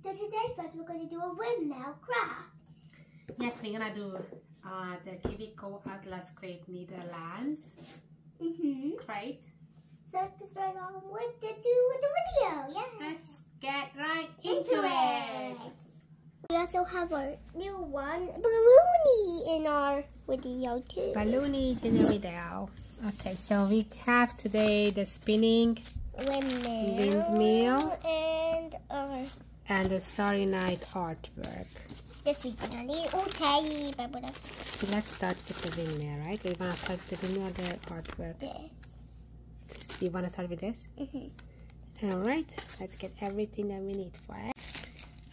So today, first, we're going to do a windmill craft. Yes, we're gonna do uh, the Kiwico Atlas Crate Netherlands Mm-hmm. crate. So let's start on with the do with the video. Yeah. Let's get right into, it. We also have our new one, Balloony, in our video too. Balloonies in the video. Okay, so we have today the spinning Windmill. Windmill. And our and the Starry Night artwork. this week I need okay, but Let's start with the windmill, right? We wanna start with the windmill the artwork. This- You wanna start with this? Mm-hmm. Alright, let's get everything that we need for it.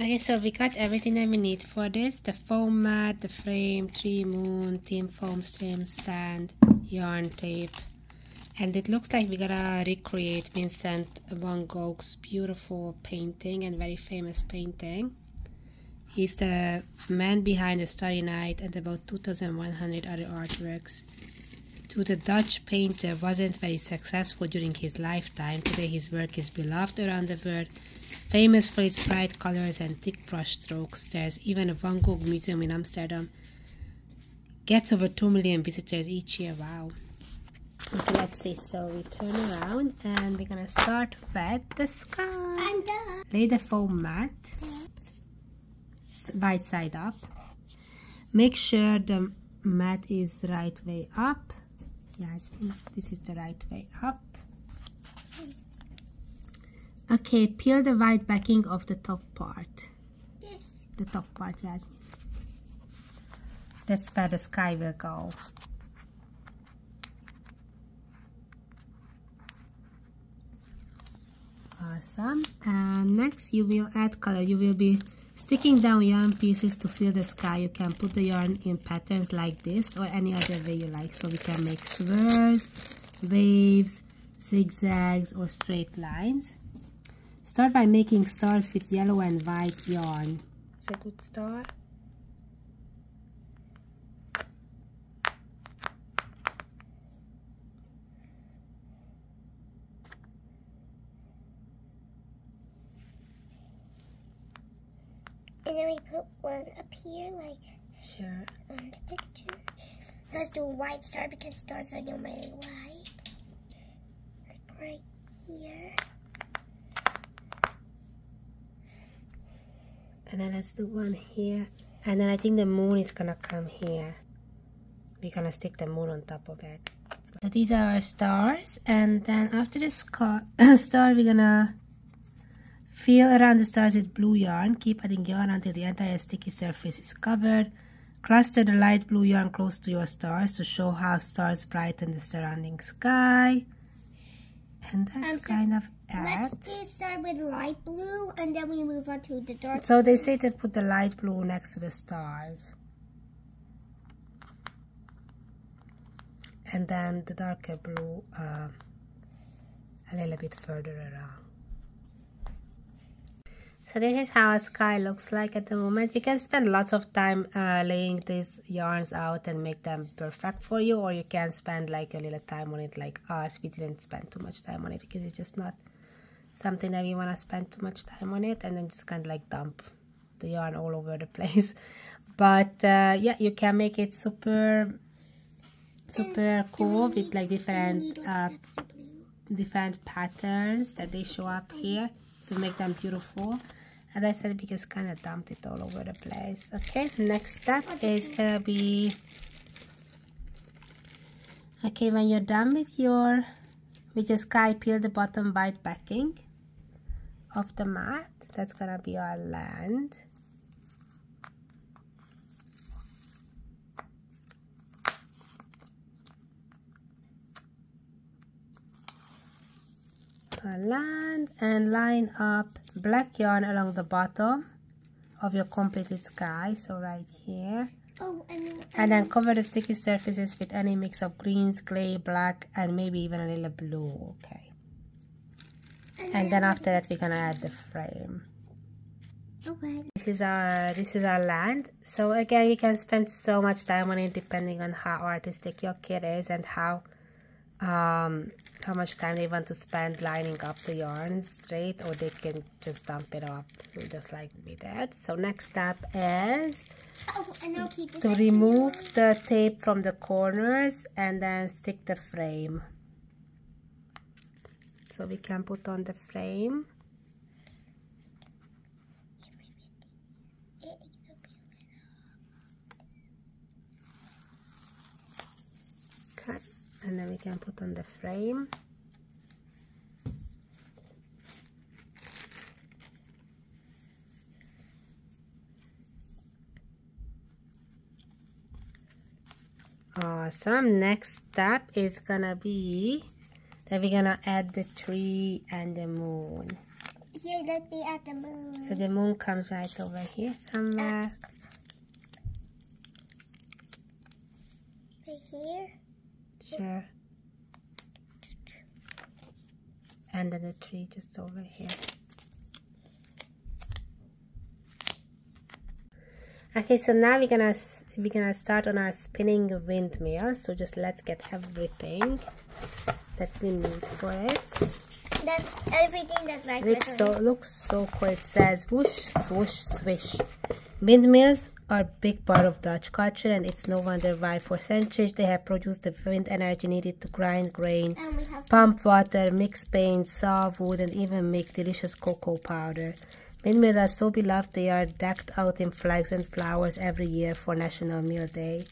Okay, so we got everything that we need for this. The foam mat, the frame, tree moon, team foam stream stand, yarn tape. And it looks like we're gonna recreate Vincent van Gogh's beautiful painting and very famous painting. He's the man behind the Starry Night and about 2,100 other artworks to the Dutch painter wasn't very successful during his lifetime. Today his work is beloved around the world, famous for its bright colors and thick brush strokes. There's even a Van Gogh museum in Amsterdam. Gets over 2 million visitors each year. Wow. Okay, let's see. So we turn around and we're gonna start with the sky. I'm done. Lay the foam mat right side up. Make sure the mat is right way up. Jazmin, this is the right way up. Okay, peel the white backing of the top part. This. The top part, Jazmin. That's where the sky will go. Awesome. And next you will add color. You will be sticking down yarn pieces to fill the sky. You can put the yarn in patterns like this or any other way you like. So we can make swirls, waves, zigzags or straight lines. Start by making stars with yellow and white yarn. Is a good start. And then we put one up here, like Sure. on the picture. Let's do a white star because stars are normally white. Like right here. And then let's do one here. And then I think the moon is gonna come here. We're gonna stick the moon on top of it. So these are our stars. And then after the scar star, we're gonna fill around the stars with blue yarn. Keep adding yarn until the entire sticky surface is covered. Cluster the light blue yarn close to your stars to show how stars brighten the surrounding sky. And that's Um, so kind of Let's do start with light blue and then we move on to the dark. So they say to put the light blue next to the stars. And then the darker blue uh, a little bit further around. So this is how a sky looks like at the moment. You can spend lots of time uh, laying these yarns out and make them perfect for you or you can spend like a little time on it like us. We didn't spend too much time on it because it's just not something that we want to spend too much time on it and then just kind of like dump the yarn all over the place but uh, yeah you can make it super super cool with like different uh, different patterns that they show up here to make them beautiful as I said because kind of dumped it all over the place. Okay next step is gonna be okay when you're done with your with your sky peel the bottom white backing of the mat. That's gonna be our land our land and line up black yarn along the bottom of your completed sky so right here. Oh, and then, and then cover the sticky surfaces with any mix of greens clay black and maybe even a little blue okay. And then after that we're gonna add the frame. Okay. this is our this is our land. So again you can spend so much time on it depending on how artistic your kid is and how um, how much time they want to spend lining up the yarns straight or they can just dump it up just like we did. So next step is oh, to remove the tape from the corners and then stick the frame. So we can put on the frame. Okay, and then we can put on the frame. Awesome. Next step is gonna be that we're gonna add the tree and the moon. Yeah, let me add the moon. So the moon comes right over here somewhere. Right here? Sure. And then the tree just over here. Okay, so now we're gonna we're gonna start on our spinning windmill. So just let's get everything that we need for it. That's everything that's like it so looks so cool. It says whoosh, swoosh, swish. Windmills are a big part of Dutch culture and it's no wonder why for centuries they have produced the wind energy needed to grind grain, pump water, mix paint, saw wood and even make delicious cocoa powder. Windmills are so beloved they are decked out in flags and flowers every year for National Mill Day.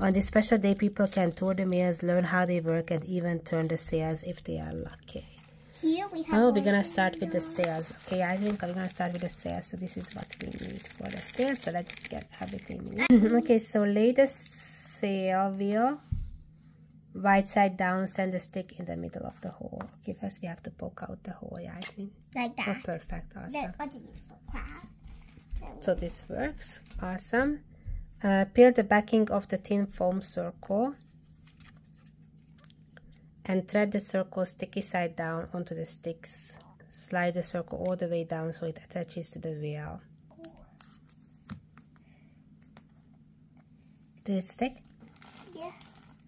On this special day, people can tour the mills, learn how they work, and even turn the sails if they are lucky. Here we have oh, we're gonna start with the sails. Okay, I think we're gonna start with the sails. So this is what we need for the sails. So let's get everything. okay, so lay the sail wheel right side down, send the stick in the middle of the hole. Okay, first we have to poke out the hole, yeah, I mean. Like that. Oh, perfect, awesome. So this works, awesome. Uh, peel the backing of the thin foam circle and thread the circle sticky side down onto the sticks. Slide the circle all the way down so it attaches to the wheel. Did it stick?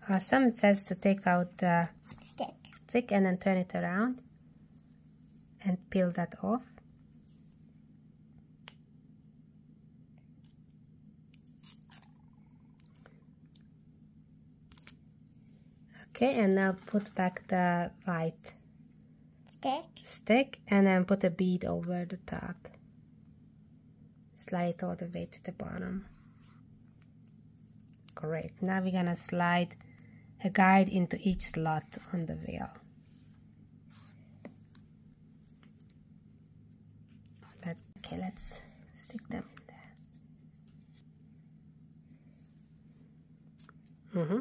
Uh, some says to take out the stick. stick and then turn it around and peel that off. Okay, and now put back the white stick, stick and then put a bead over the top. Slide it all the way to the bottom. Great, now we're gonna slide a guide into each slot on the wheel. But, okay, let's stick them in there. Mm-hmm.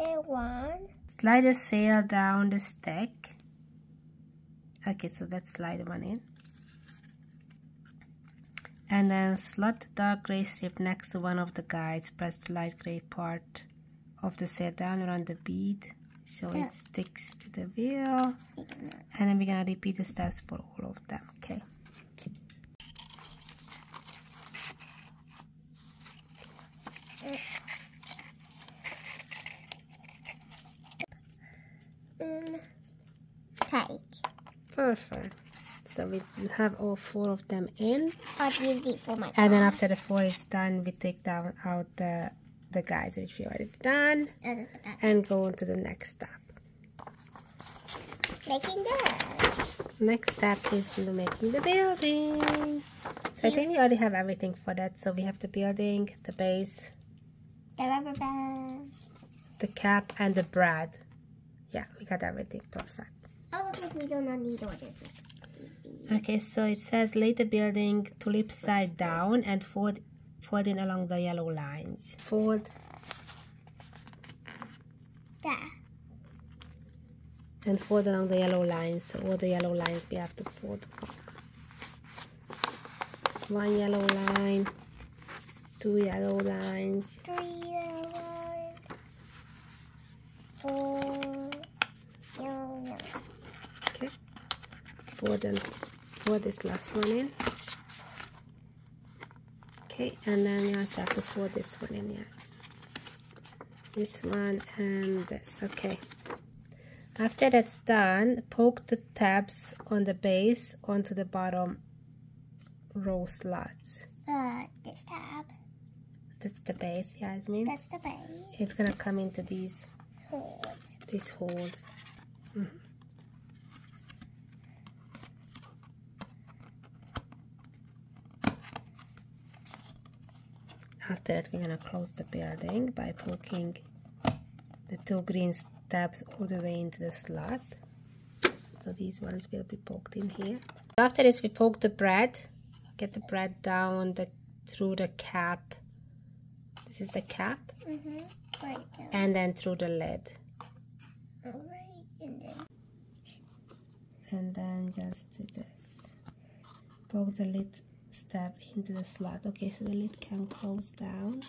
Okay, one. Slide the sail down the stack. Okay, so let's slide one in. And then slot the dark gray strip next to one of the guides. Press the light gray part of the sail down around the bead so yeah. it sticks to the wheel. And then we're gonna repeat the steps for all of them okay take perfect. So we have all four of them in. I use it for my and then after the four is done we take down out the the guides which we already done. And go on to the next step. Making the next step is making the building. So I think we already have everything for that. So we have the building the base the rubber band. the cap and the brad yeah we got everything perfect oh look like we do not need all this Okay, so it says lay the building tulip side down and fold, fold in along the yellow lines. Fold. There. And fold along the yellow lines. So all the yellow lines we have to fold One yellow line, two yellow lines. Three yellow lines. Four yellow lines. Okay. Fold and pour this last one in. Okay and then we also have to pour this one in here this one and this okay. After that's done poke the tabs on the base onto the bottom row slots uh this tab. That's the base Jazmin? That's the base. It's gonna come into these holes. these holes after that we're gonna close the building by poking the two green tabs all the way into the slot. So these ones will be poked in here. After this we poke the brad, get the brad down the through the cap. This is the cap. Mm -hmm. right and then through the lid. All right and then and then just do this. Poke the lid step into the slot. Okay so the lid can close down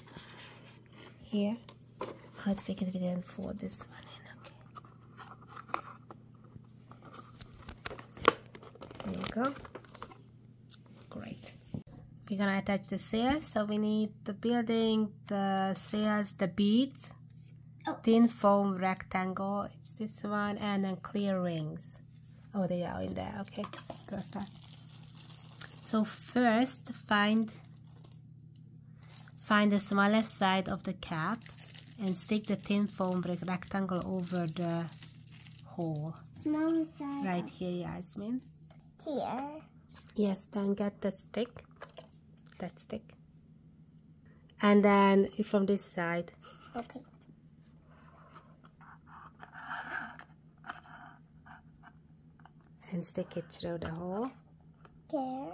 here. Oh it's because we didn't fold this one in okay. There you go. Great. We're gonna attach the sails so we need the building the sails the beads oh. thin foam rectangle it's this one and then clear rings. Oh they are in there. Okay perfect so first find find the smallest side of the cap and stick the tin foam rectangle over the hole. Smallest side. Right here, Jazmin. Here. Yes, then get the stick. That stick. And then from this side. Okay. And stick it through the hole. There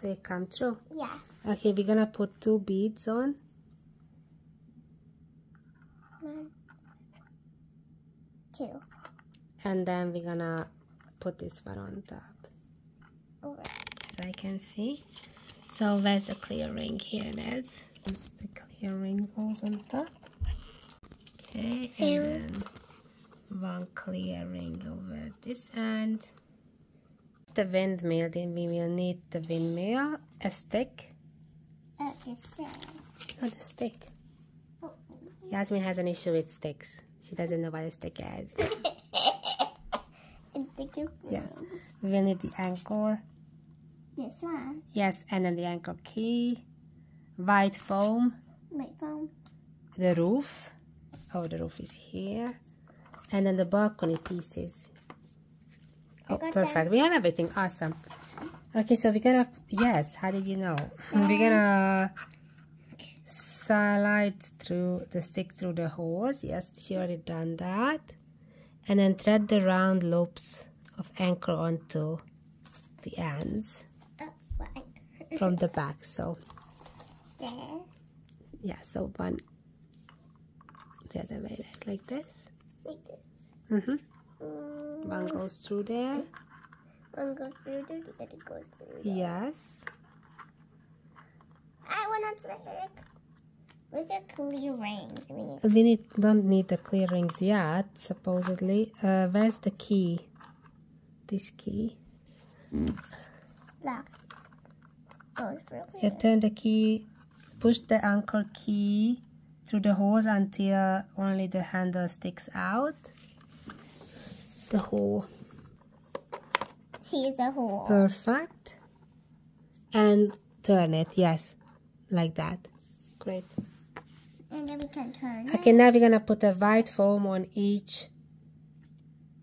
they come through? Yeah. Okay, we're gonna put two beads on. One, two. And then we're gonna put this one on top. Alright. As I can see. So where's the clear ring? Here it is. This the clear ring goes on top. Okay, and then one clear ring over this end the windmill, then we will need the windmill, a stick. Uh, a stick. Not a stick. Oh. Jazmin has an issue with sticks. She doesn't know what a stick is. yes. We will need the anchor. This one? Yes, and then the anchor key, white foam. White foam. The roof. Oh, the roof is here. And then the balcony pieces. Oh, perfect. That. We have everything. Awesome. Okay, so we're gonna, yes, how did you know? We're gonna slide through the stick through the holes. Yes, she already done that. And then thread the round loops of anchor onto the ends from the back. So, yeah, yeah so one the other way, like this. Like this. Mm-hmm. One goes through there. One goes through there, the other goes through there. Yes. I want to click. Where's the clear rings? We need, we need don't need the clear rings yet, supposedly. Uh, where's the key? This key. Lock. Goes through You turn the key, push the anchor key through the holes until only the handle sticks out the hole. Here's a hole. Perfect. And turn it, yes, like that. Great. And then we can turn Okay, now we're gonna put a white foam on each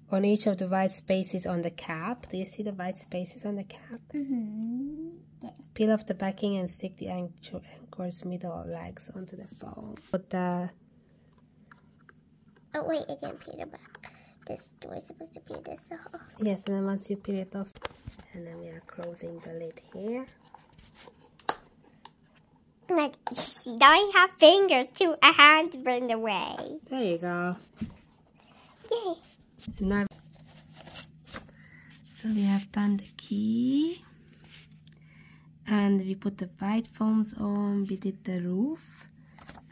on each of the white spaces on the cap. Do you see the white spaces on the cap? Mm -hmm. yeah. Peel off the backing and stick the anchor's middle legs onto the foam. Put the... Oh wait, I can't peel the back this door is supposed to peel this off. Yes, and then once you peel it off, and then we are closing the lid here. Like, now I have fingers too. A hand to bring away. There you go. Yay. Now, so we have done the key. And we put the white foams on. We did the roof.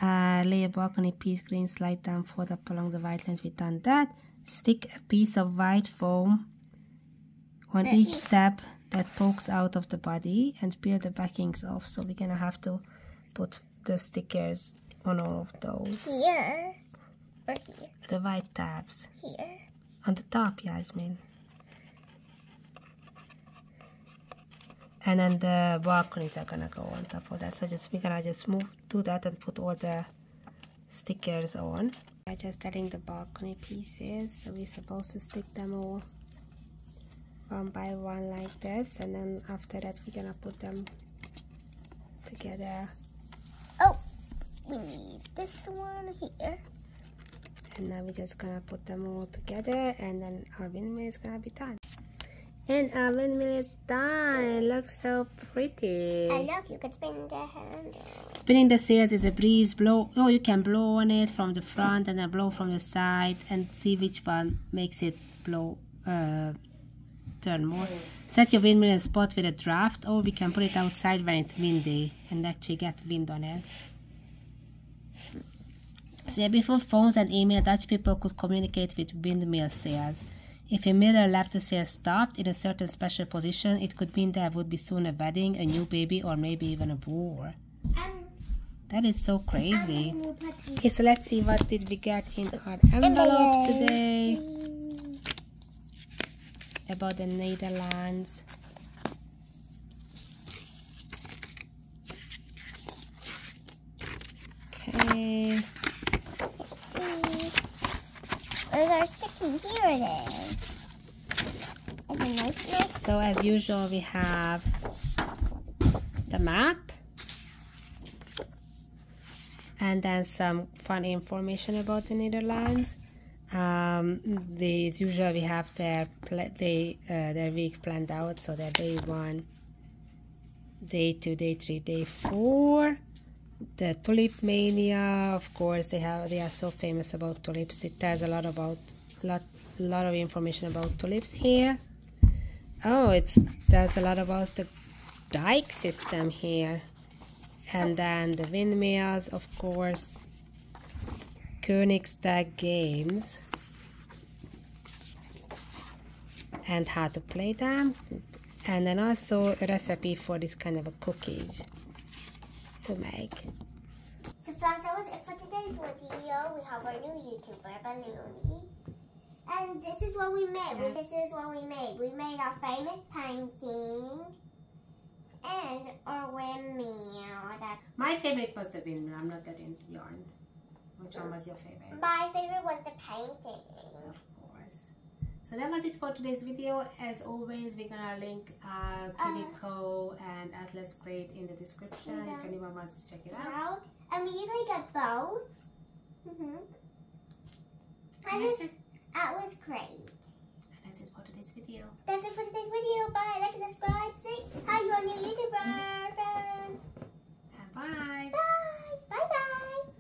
Uh, lay a balcony piece, green slide down, fold up along the white lines. We've done that stick a piece of white foam on each step that pokes out of the body and peel the backings off so we're gonna have to put the stickers on all of those? Here. Or here. The white tabs. Here. On the top, Jazmin. And then the balconies are gonna go on top of that. So just we're gonna just move to that and put all the stickers on. I'm just adding the balcony pieces. So we're supposed to stick them all one by one like this. And then after that, we're gonna put them together. Oh, we need this one here. And now we're just gonna put them all together and then our windmill is gonna be done. And our windmill is done. It looks so pretty. And look, you can spin the handle. Spinning the sails is a breeze blow. Oh, you can blow on it from the front and then blow from the side and see which one makes it blow, uh, turn more. Set your windmill in a spot with a draft or we can put it outside when it's windy and actually get wind on it. So before phones and email, Dutch people could communicate with windmill sails. If a miller left the sail stopped in a certain special position, it could mean there would be soon a wedding, a new baby, or maybe even a war. Um, That is so crazy. I'm gonna put these Okay, so let's see what did we get in our envelope today about the Netherlands. Okay, Let's see. Where's our sticky? Here it is. Nice, nice. so as usual, we have the map and then some fun information about the Netherlands. Um, they as usual we have their they uh, their week planned out, so their day one, day two, day three, day four. The tulip mania, of course, they have they are so famous about tulips. It tells a lot about lot lot of information about tulips here. Oh, it's there's a lot about the dike system here, and then the windmills, of course. Koningsdag games and how to play them and then also a recipe for this kind of a cookies to make So friends, that was it for today's video. We have our new YouTuber, Balloony. And this is what we made. This is what we made. We made our famous painting and our windmill. That my favorite was the windmill i'm not that into yarn which one was your favorite my favorite was the painting. of course so that was it for today's video as always we're gonna link uh, KiwiCo and Atlas Crate in the description if anyone wants to check it out. And we usually get both. Mm-hmm. And this Atlas crate today's video. That's it for today's video. Bye. Like and subscribe. Say hi, you are new YouTuber friends. Bye. Bye. Bye bye.